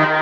Bye.